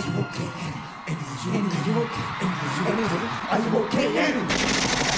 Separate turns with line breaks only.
Are you okay, Annie? Annie, are you okay? Are you okay? Annie, are you okay,